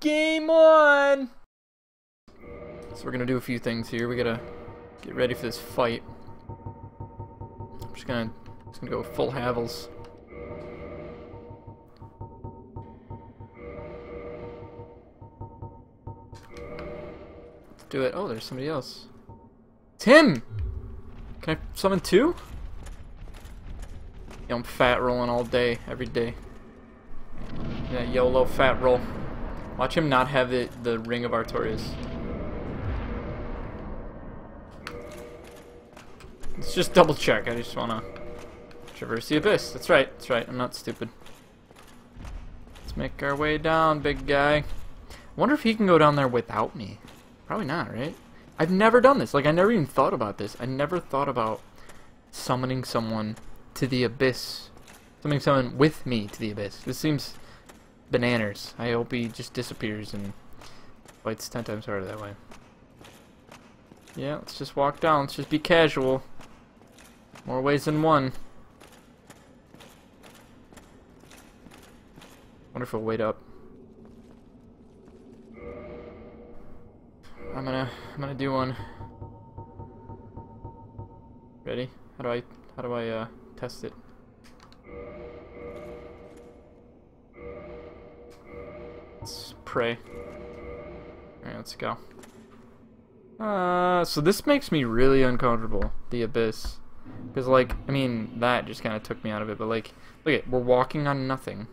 Game on! So we're gonna do a few things here. We gotta get ready for this fight. I'm just gonna just gonna go full Havels. Do it. Oh, there's somebody else. Tim! Can I summon two? Yeah, I'm fat rolling all day, every day. Yeah, YOLO fat roll. Watch him not have the, the Ring of Artorias. Let's just double check. I just wanna traverse the abyss. That's right. That's right. I'm not stupid. Let's make our way down, big guy. wonder if he can go down there without me. Probably not, right? I've never done this. Like, I never even thought about this. I never thought about summoning someone to the abyss. Summoning someone with me to the abyss. This seems bananas. I hope he just disappears and fights ten times harder that way. Yeah, let's just walk down. Let's just be casual. More ways than one. Wonder if we'll wait up. I'm gonna I'm gonna do one. Ready? How do I how do I uh test it? Pray. Alright, let's go. Uh, so this makes me really uncomfortable, the abyss. Because, like, I mean, that just kind of took me out of it, but, like, look at, we're walking on nothing.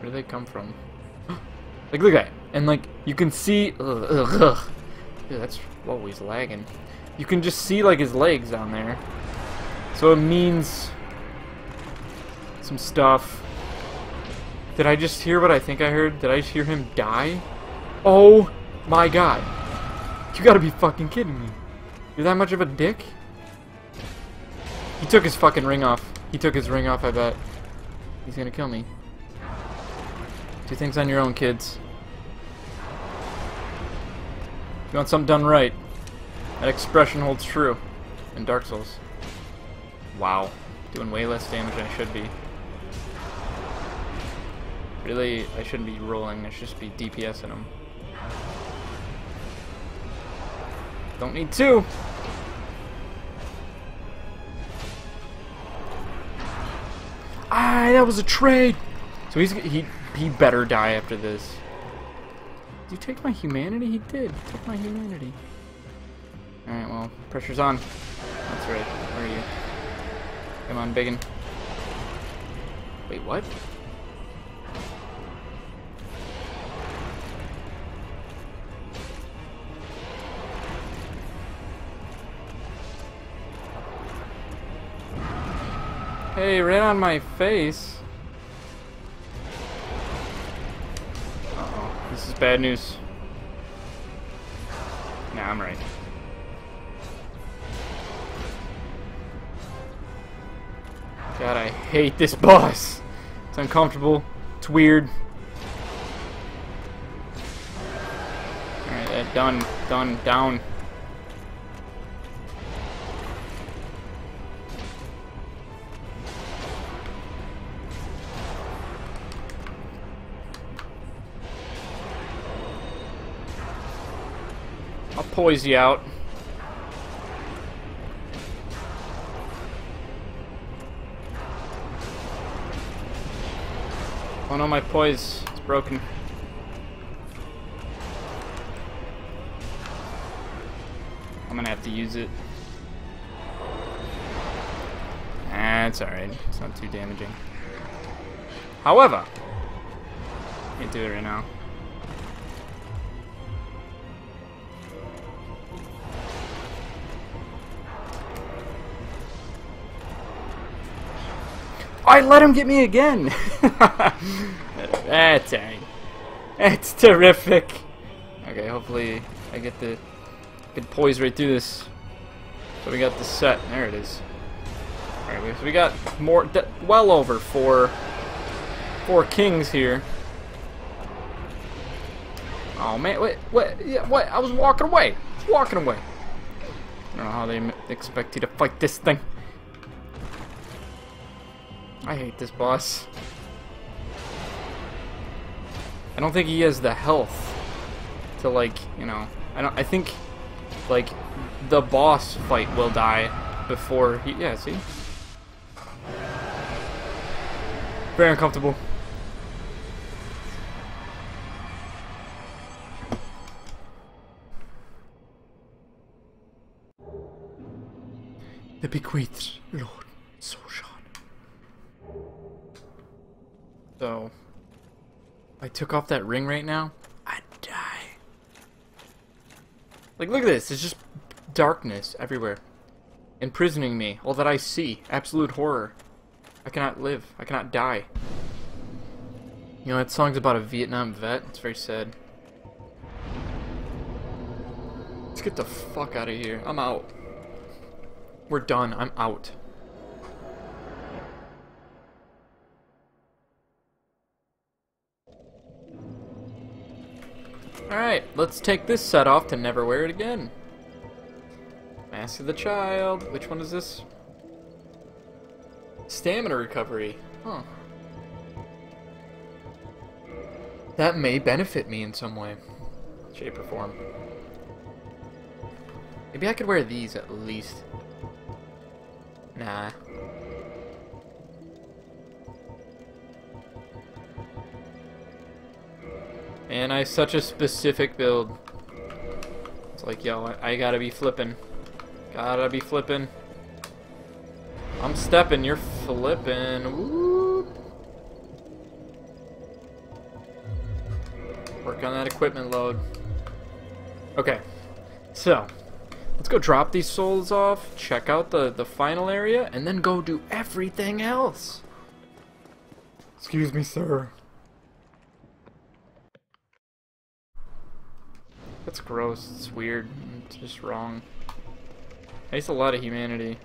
Where do they come from? like, look at that. And, like, you can see, ugh, ugh, ugh. Dude, that's, he's lagging. You can just see, like, his legs down there. So it means some stuff. Did I just hear what I think I heard? Did I just hear him die? Oh my god. You gotta be fucking kidding me. You're that much of a dick? He took his fucking ring off. He took his ring off, I bet. He's gonna kill me. Do things on your own, kids. You want something done right. That expression holds true in Dark Souls. Wow. Doing way less damage than I should be. Really, I shouldn't be rolling, I should just be DPSing him. Don't need two! Ah, that was a trade! So he's he he better die after this. Did you take my humanity? He did. He took my humanity. Alright, well, pressure's on. That's right. Where are you? Come on, biggin. Wait, what? Hey, right on my face. Uh oh This is bad news. Nah, I'm right. God, I hate this boss. It's uncomfortable. It's weird. Alright, uh, done. Done. Down. Poise out. Oh no, my poise. It's broken. I'm gonna have to use it. Ah, it's alright. It's not too damaging. However, can't do it right now. I let him get me again! That's alright. That's terrific. Okay, hopefully I get the get poise right through this. So we got the set. There it is. Alright, so we got more, well over four, four kings here. Oh man, wait, what? Yeah, what? I was walking away. Walking away. I don't know how they expect you to fight this thing. I hate this boss. I don't think he has the health to like, you know, I don't I think like the boss fight will die before he yeah, see? Very uncomfortable. The bequeathed Lord Soul Shard. So, I took off that ring right now, I'd die. Like, look at this. It's just darkness everywhere. Imprisoning me. All that I see. Absolute horror. I cannot live. I cannot die. You know, that song's about a Vietnam vet. It's very sad. Let's get the fuck out of here. I'm out. We're done. I'm out. Alright, let's take this set off to never wear it again. Mask of the Child. Which one is this? Stamina recovery. Huh. That may benefit me in some way. Shape or form. Maybe I could wear these at least. Nah. And I such a specific build. It's like, yo, I, I gotta be flipping. Gotta be flipping. I'm stepping, you're flipping. Woo. Work on that equipment load. Okay, so let's go drop these souls off, check out the, the final area, and then go do everything else. Excuse me, sir. That's gross. It's weird. It's just wrong. I a lot of humanity.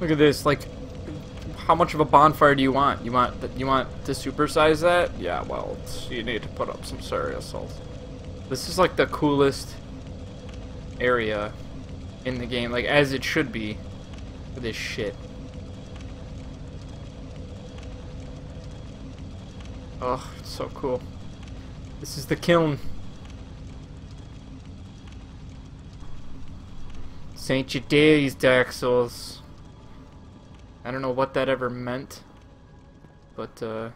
Look at this, like, how much of a bonfire do you want? You want you want to supersize that? Yeah, well, you need to put up some serious salt. This is like the coolest area in the game, like as it should be for this shit. Oh, it's so cool. This is the kiln. Saint days, Dark Souls. I don't know what that ever meant, but uh,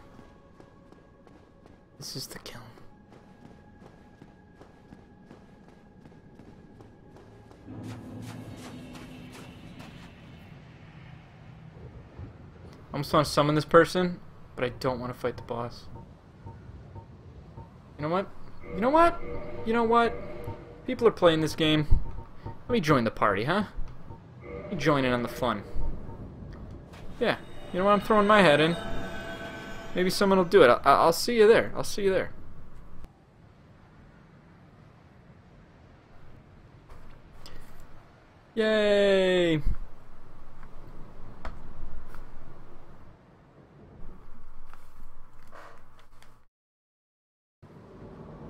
this is the kiln. I almost want to summon this person, but I don't want to fight the boss. You know what? You know what? You know what? People are playing this game. Let me join the party, huh? Let me join in on the fun. Yeah, you know what? I'm throwing my head in. Maybe someone will do it. I'll, I'll see you there. I'll see you there. Yay!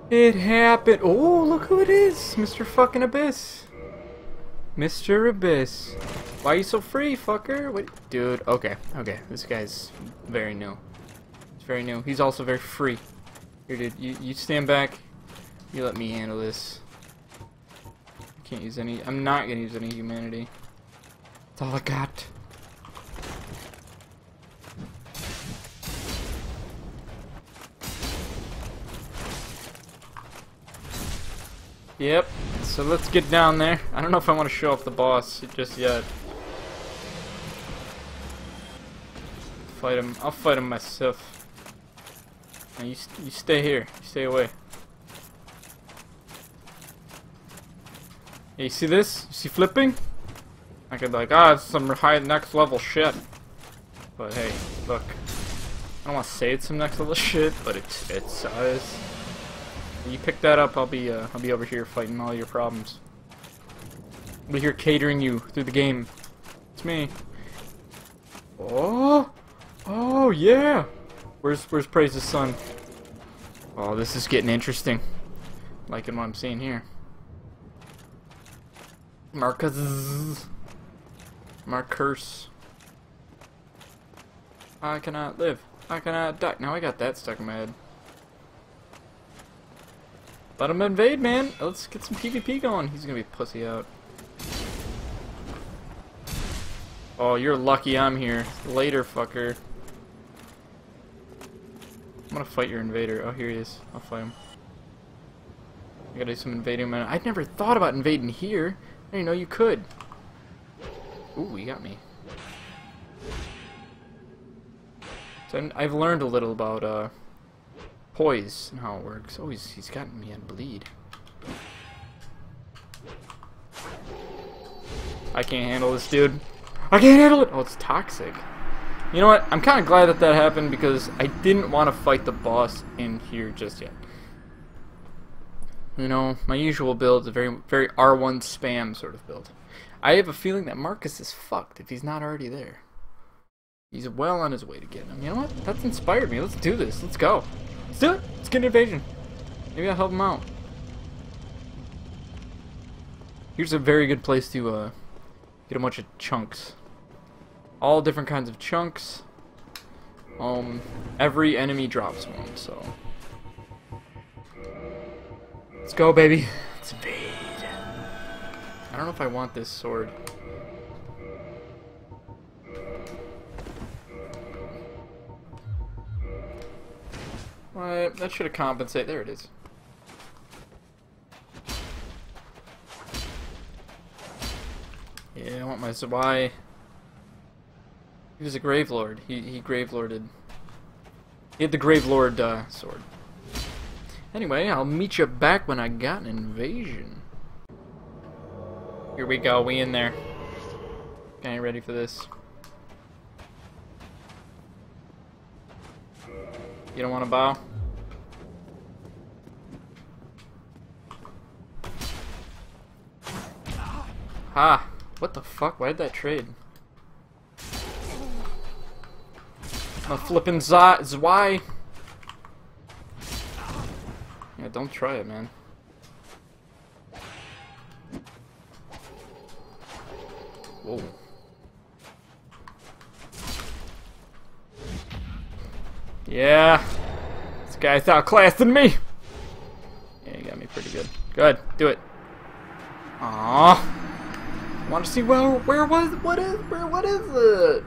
It happened. Oh, look who it is. Mr. fucking Abyss. Mr. Abyss. Why are you so free, fucker? What? Dude, okay, okay. This guy's very new. He's very new. He's also very free. Here, dude, you, you stand back. You let me handle this. I can't use any... I'm not gonna use any humanity. That's all I got. Yep. So let's get down there. I don't know if I want to show off the boss just yet. Fight him. I'll fight him myself. Now you, you stay here. You stay away. Yeah, you see this? You see flipping? I could like, ah, it's some high next level shit. But hey, look. I don't want to say it's some next level shit, but it's it's uh, you pick that up, I'll be uh, I'll be over here fighting all your problems. I'll be here catering you through the game. It's me. Oh, oh yeah. Where's where's Praise's son? Oh, this is getting interesting. Liking what I'm seeing here. Marcus. Marcus. I cannot live. I cannot die. Now I got that stuck in my head. Let him invade, man. Let's get some PvP going. He's gonna be pussy out. Oh, you're lucky I'm here. Later, fucker. I'm gonna fight your invader. Oh, here he is. I'll fight him. I gotta do some invading. Man. I'd never thought about invading here. I didn't know you could. Ooh, he got me. So I've learned a little about uh, poise and how it works. Oh, he's, he's gotten me on bleed. I can't handle this, dude. I can't handle it! Oh, it's toxic. You know what? I'm kind of glad that that happened because I didn't want to fight the boss in here just yet. You know, my usual build is a very, very R1 spam sort of build. I have a feeling that Marcus is fucked if he's not already there. He's well on his way to getting him. You know what? That's inspired me. Let's do this. Let's go. Let's do it. Let's get an invasion. Maybe I'll help him out. Here's a very good place to uh, get a bunch of chunks. All different kinds of chunks. Um, every enemy drops one, so. Let's go, baby. Let's invade. I don't know if I want this sword. That should have compensated. There it is. Yeah, I want my Zwei. He was a Grave Lord. He, he Grave Lorded. He had the Grave Lord uh, sword. Anyway, I'll meet you back when I got an invasion. Here we go, we in there. Okay, ready for this. You don't want to bow? Ha! What the fuck? Why did that trade? A flippin' Zwei! Yeah, don't try it, man. Whoa. Yeah. This guy's outclassing me. Yeah, you got me pretty good. Good. Do it. Aww. Want to see where where was what is where what is it?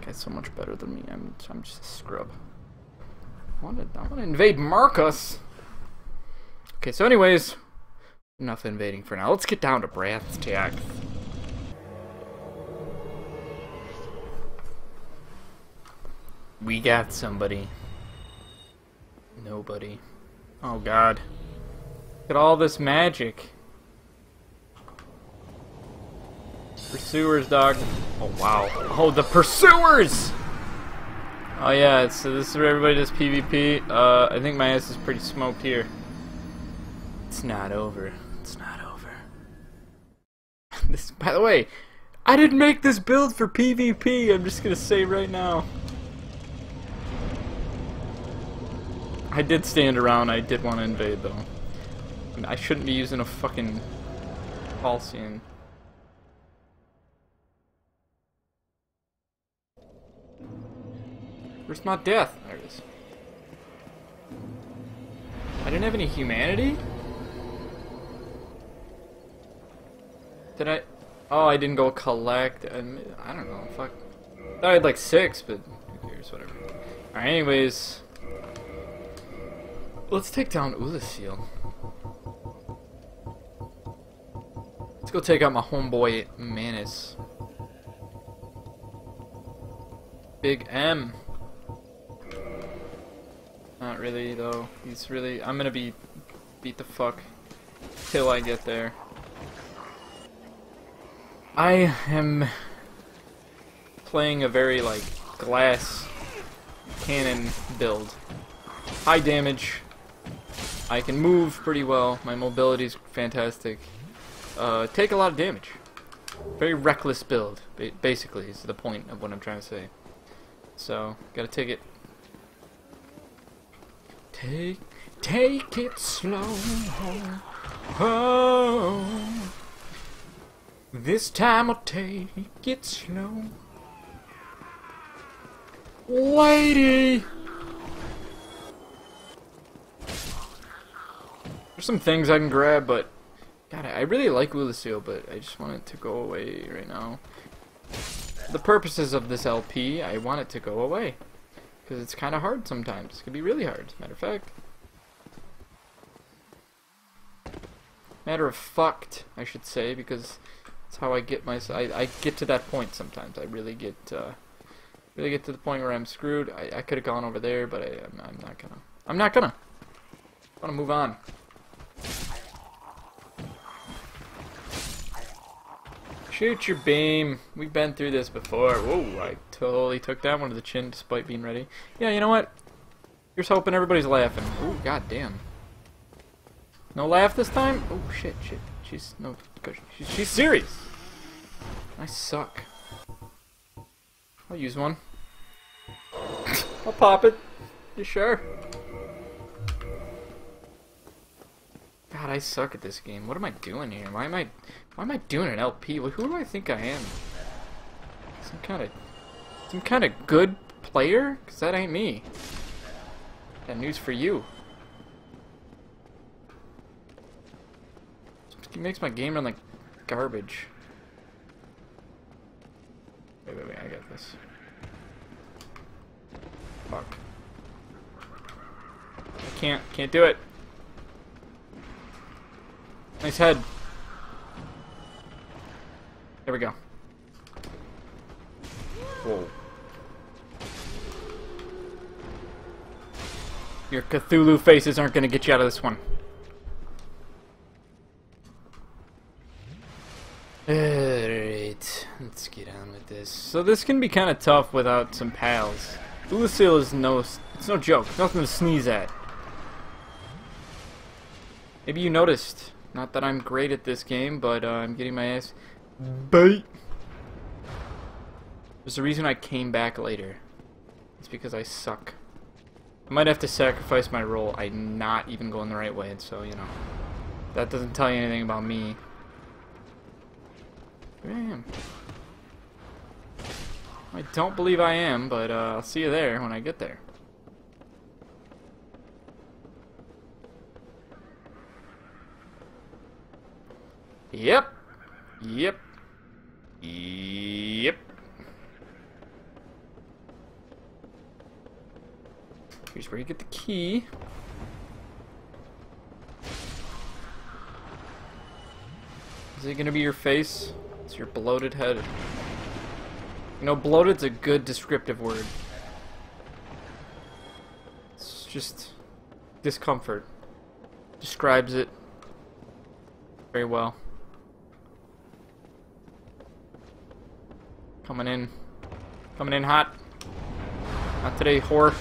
Guy's so much better than me. I'm I'm just a scrub. I want to I want to invade Marcus. Okay, so anyways, enough invading for now. Let's get down to brass tacks. We got somebody. Nobody. Oh god. Look at all this magic. Pursuers, dog. Oh wow. Oh, the pursuers! Oh yeah, so this is where everybody does PvP. Uh, I think my ass is pretty smoked here. It's not over. It's not over. this, by the way, I didn't make this build for PvP. I'm just gonna say right now. I did stand around. I did want to invade, though. I shouldn't be using a fucking Halcyon. Where's my death? There it is. I didn't have any humanity? Did I? Oh, I didn't go collect. I don't know. Fuck. I had like six, but who cares? Whatever. Alright, anyways. Let's take down Oolacile. Let's go take out my homeboy Manus. Big M. Not really though. He's really I'm gonna be beat the fuck till I get there. I am playing a very like glass cannon build. High damage. I can move pretty well. My mobility is fantastic. Uh, take a lot of damage. Very reckless build, basically, is the point of what I'm trying to say. So, gotta take it. Take, take it slow. Oh. This time I'll take it slow. Lady! There's some things I can grab, but... God, I really like Oolacile, but I just want it to go away right now. The purposes of this LP, I want it to go away. Because it's kind of hard sometimes. It can be really hard, as a matter of fact. Matter of fucked, I should say, because that's how I get my. I, I get to that point sometimes. I really get uh, really get to the point where I'm screwed. I, I could have gone over there, but I, I'm, I'm not gonna. I'm not gonna. I want to move on. Shoot your beam. We've been through this before. Whoa, I totally took that one to the chin despite being ready. Yeah, you know what? Here's hoping everybody's laughing. Oh, god damn. No laugh this time? Oh, shit, shit. She's no She's, she's serious. I suck. I'll use one. I'll pop it. You sure? God, I suck at this game. What am I doing here? Why am I why am I doing an LP? Who do I think I am? Some kind of some kind of good player? Cause that ain't me. Got news for you. It makes my game run like garbage. Wait, wait, wait, I got this. Fuck. I can't, can't do it. Nice head. There we go. Whoa. Your Cthulhu faces aren't gonna get you out of this one. Alright, let's get on with this. So this can be kind of tough without some pals. Oolacile is no, it's no joke, nothing to sneeze at. Maybe you noticed, not that I'm great at this game, but uh, I'm getting my ass beat. There's a reason I came back later. It's because I suck. I might have to sacrifice my role. I'm not even going the right way, so, you know. That doesn't tell you anything about me. I am. I don't believe I am, but uh, I'll see you there when I get there. Yep. Yep. Yep. Here's where you get the key. Is it gonna be your face? It's your bloated head. You know, bloated's a good descriptive word. It's just discomfort. Describes it very well. Coming in. Coming in hot. Not today, whore.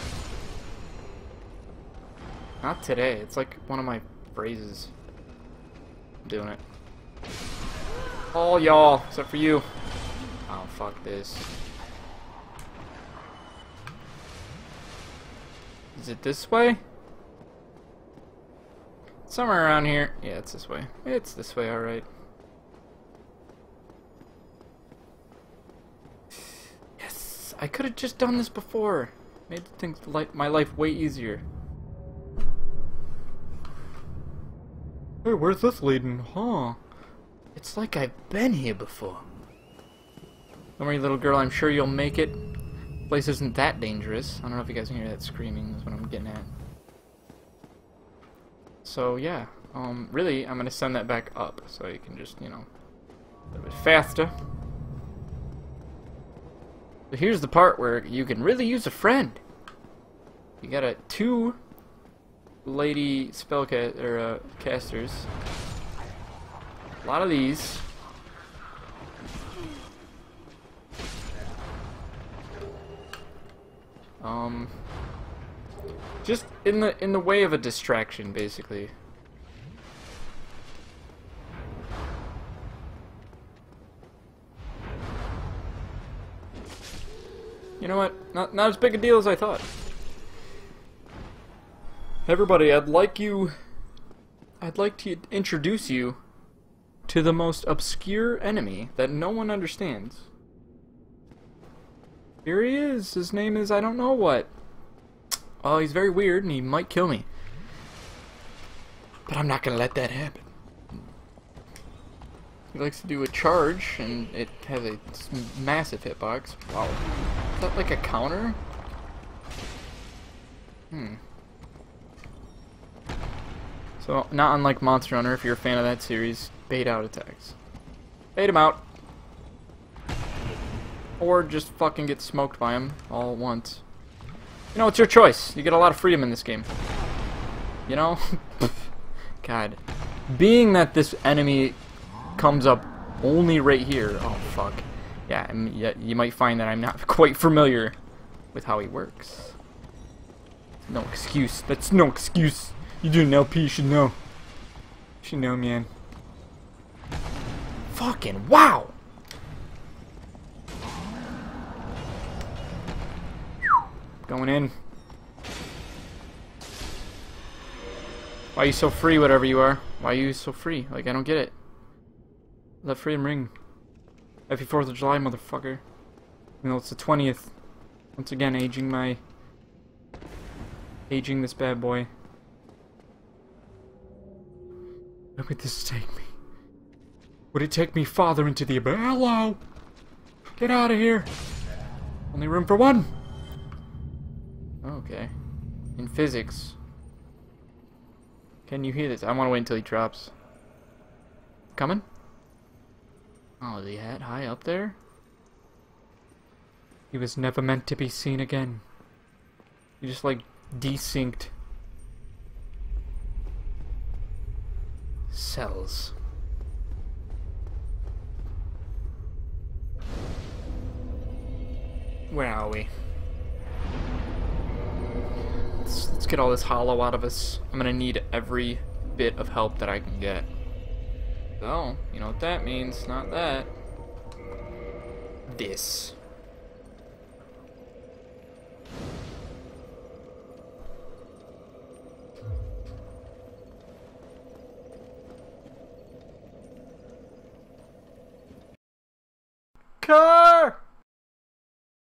Not today. It's like one of my phrases. I'm doing it. All y'all, except for you. Oh, fuck this. Is it this way? Somewhere around here. Yeah, it's this way. It's this way, alright. I could have just done this before. Made things like my life way easier. Hey, where's this leading? Huh? It's like I've been here before. Don't worry, little girl, I'm sure you'll make it. The place isn't that dangerous. I don't know if you guys can hear that screaming, is what I'm getting at. So, yeah. Um, really, I'm gonna send that back up, so you can just, you know, a little bit faster. But here's the part where you can really use a friend. You got a two lady spellcast or uh, casters. A lot of these. Um, just in the in the way of a distraction, basically. You know what? Not not as big a deal as I thought. Everybody, I'd like you I'd like to introduce you to the most obscure enemy that no one understands. Here he is. His name is I don't know what. Oh, he's very weird and he might kill me. But I'm not gonna let that happen. He likes to do a charge and it has a massive hitbox. Wow. Is that like a counter? Hmm. So, not unlike Monster Hunter, if you're a fan of that series, bait out attacks. Bait him out. Or just fucking get smoked by him all at once. You know, it's your choice. You get a lot of freedom in this game. You know? God. Being that this enemy comes up only right here. Oh, fuck. Yeah, I mean, you might find that I'm not quite familiar with how he works. No excuse. That's no excuse. You do an LP, you should know. You should know, man. Fucking wow! Going in. Why are you so free, whatever you are? Why are you so free? Like, I don't get it. Let freedom ring. Happy 4th of July, motherfucker. You know, it's the 20th. Once again, aging my... Aging this bad boy. Where would this take me? Would it take me farther into the? Hello! Get out of here! Only room for one! Okay. In physics. Can you hear this? I want to wait until he drops. Coming? Oh, the hat high up there? He was never meant to be seen again. He just like desynced cells. Where are we? Let's, let's get all this hollow out of us. I'm gonna need every bit of help that I can get. So, you know what that means, not that. This. Car!